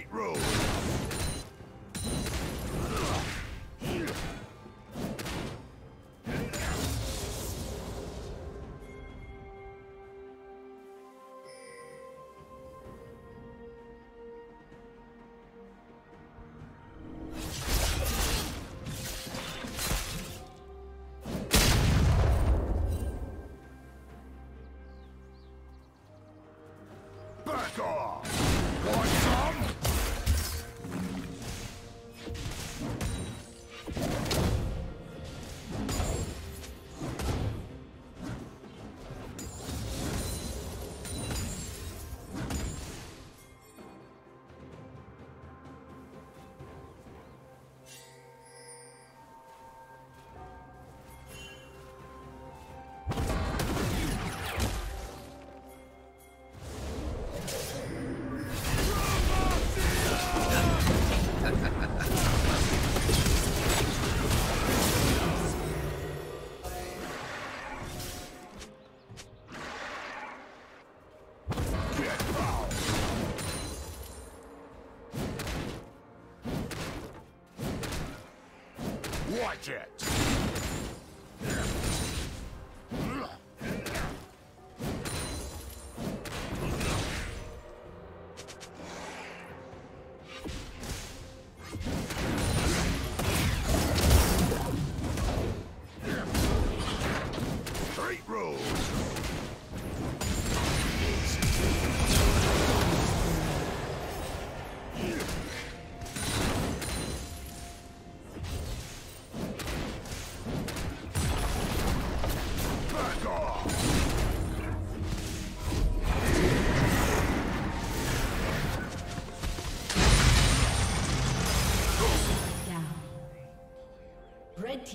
Straight road. It!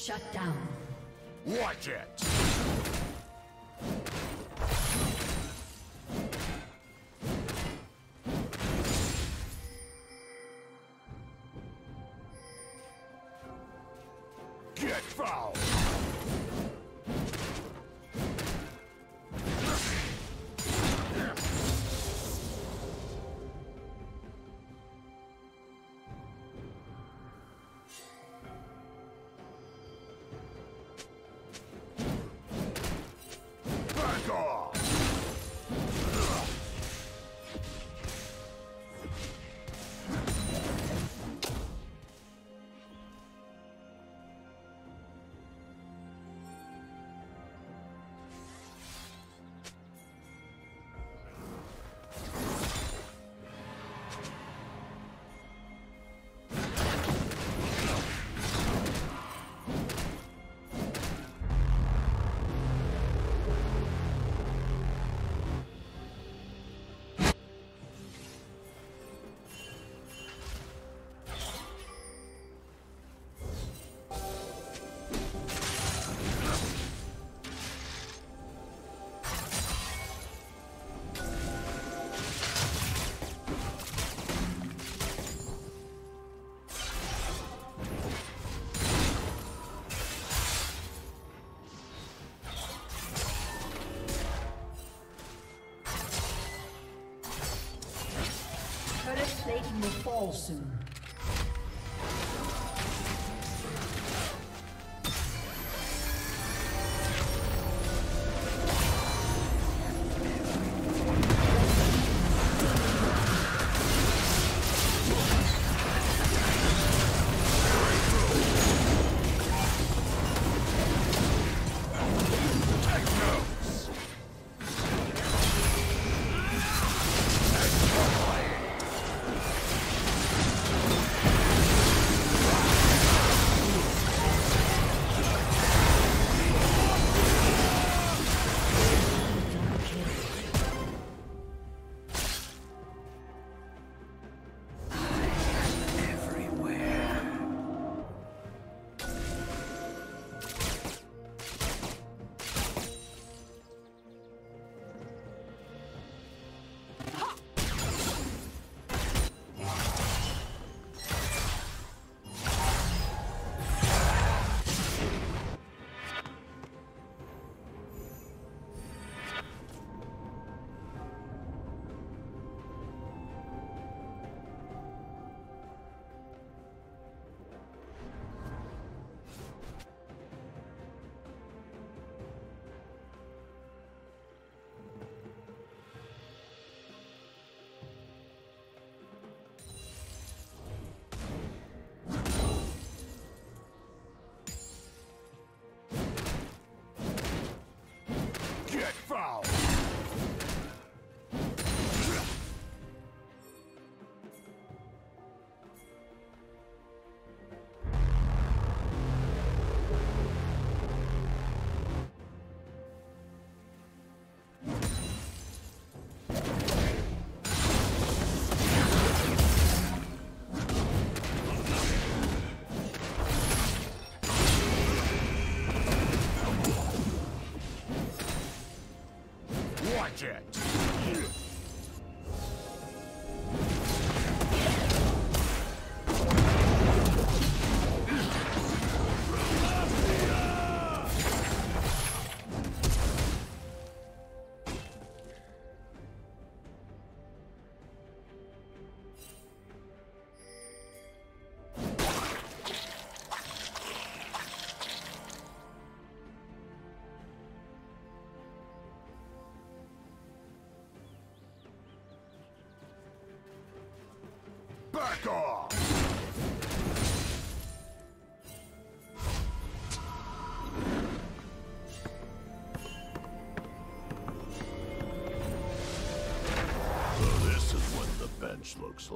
Shut down. Watch it! Get foul! Will fall soon.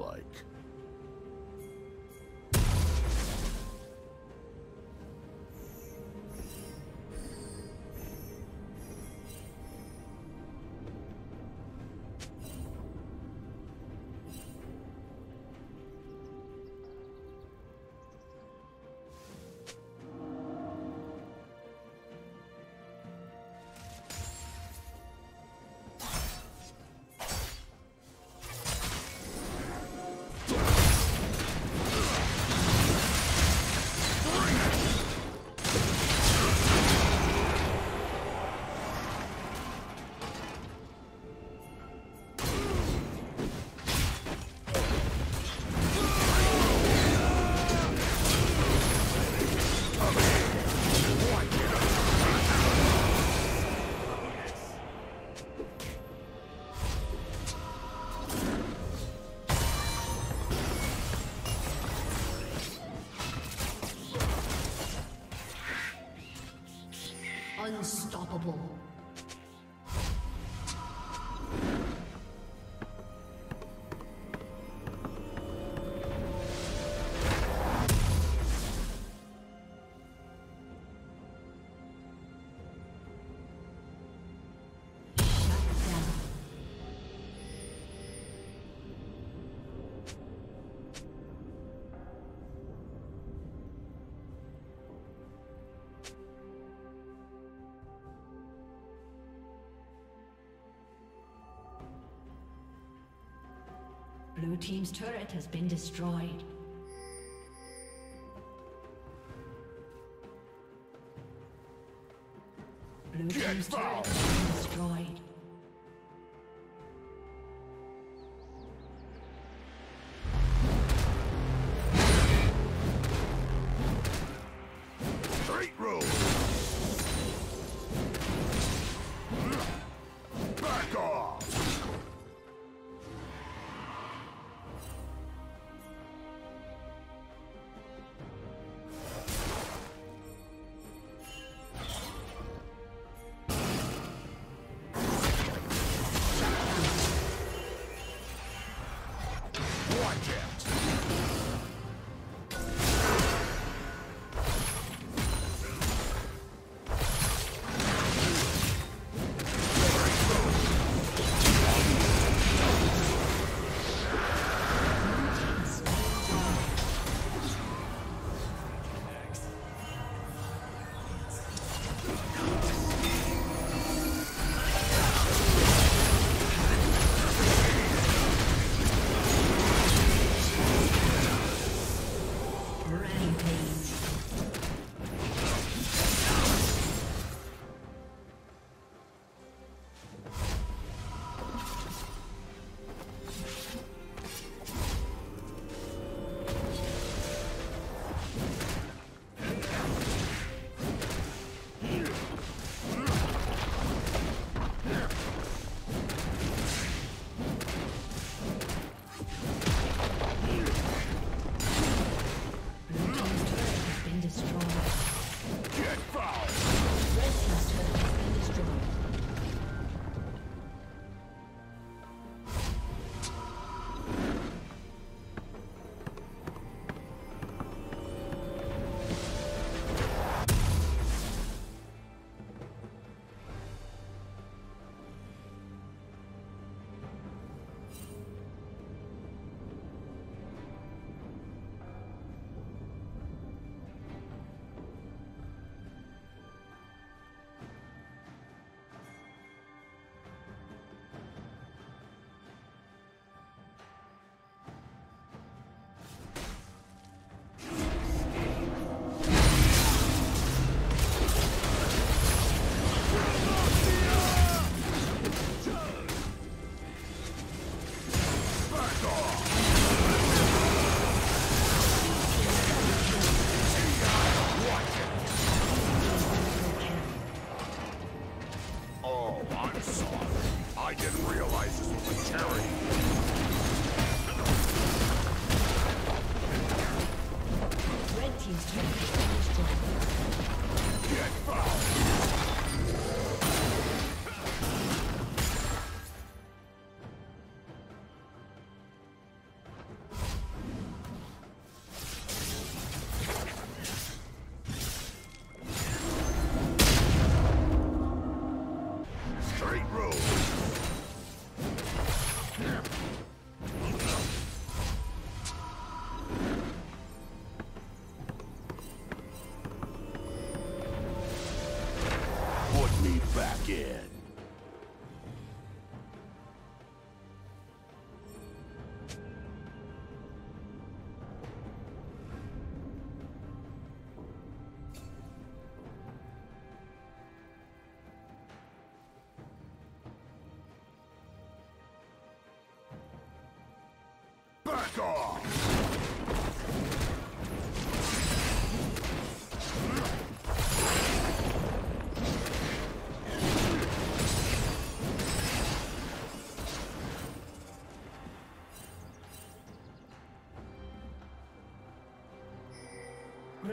Like. Blue Team's turret has been destroyed. Blue Get Team's turret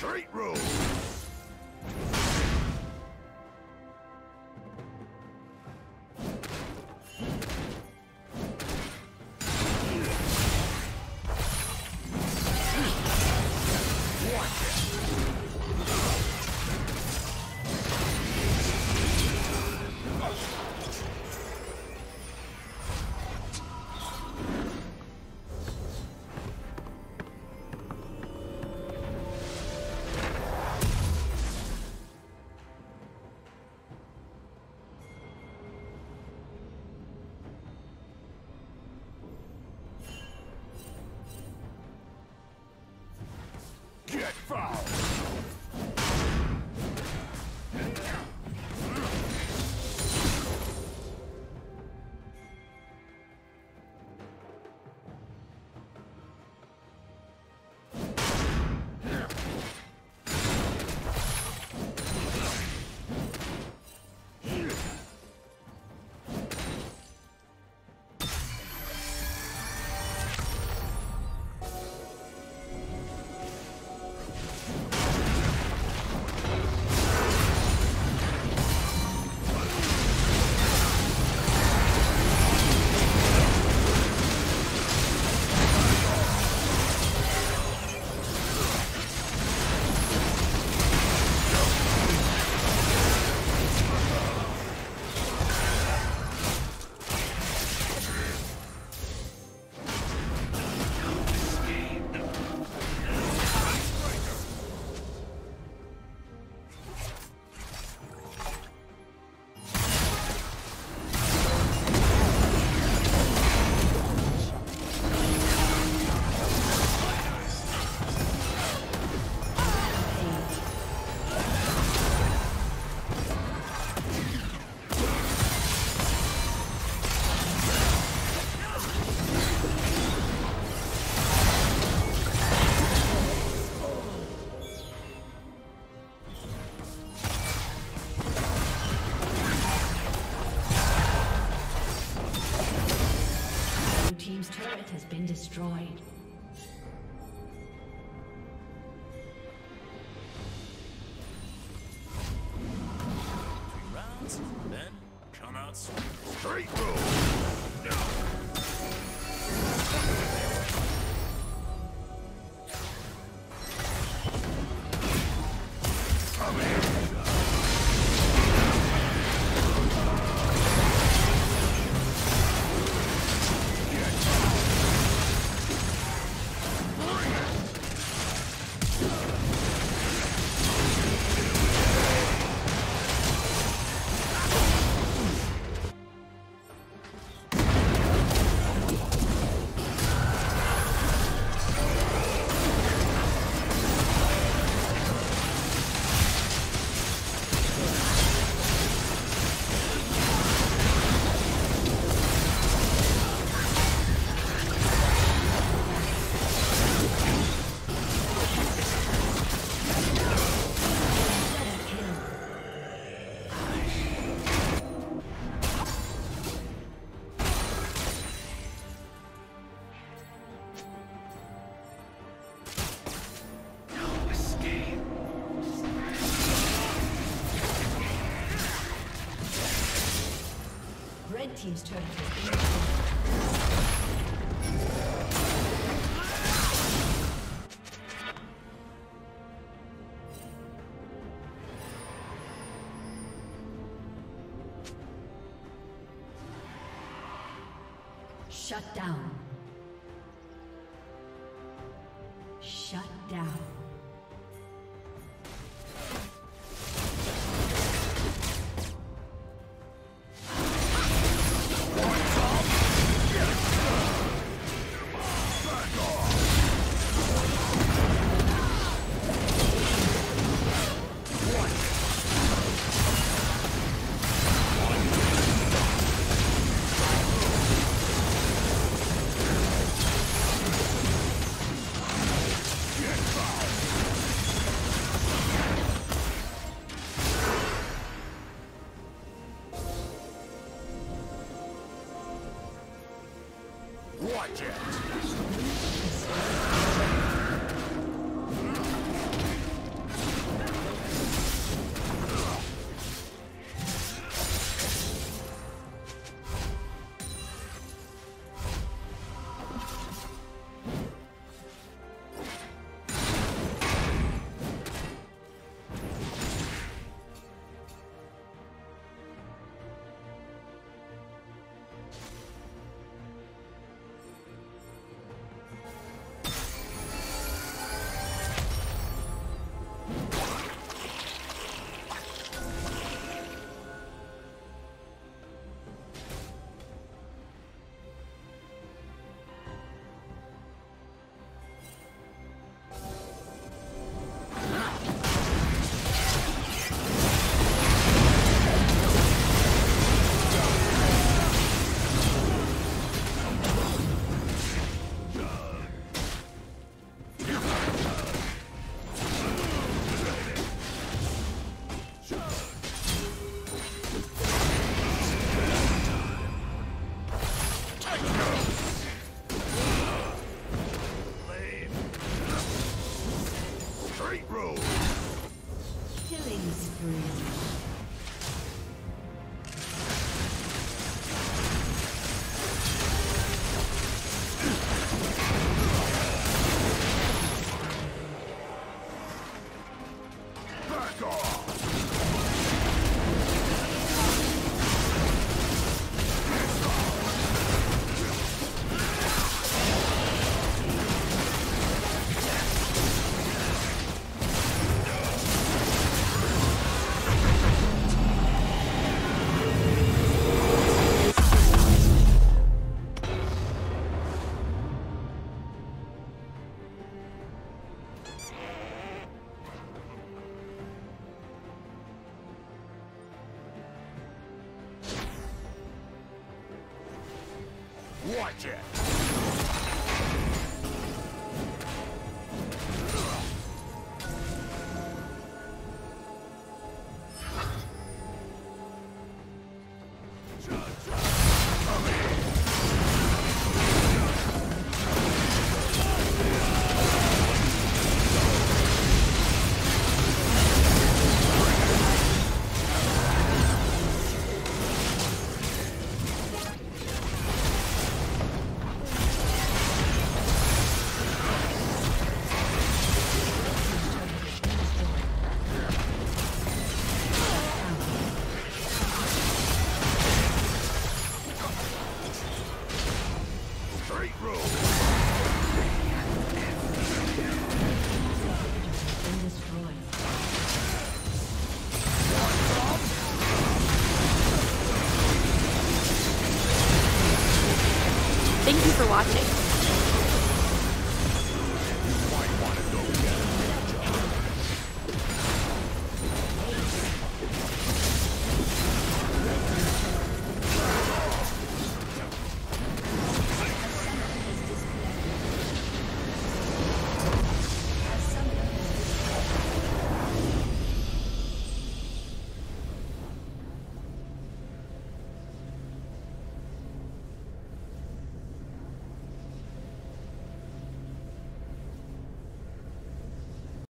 Straight road. been destroyed. rounds, then come out Straight. Team's turret has been Shut down.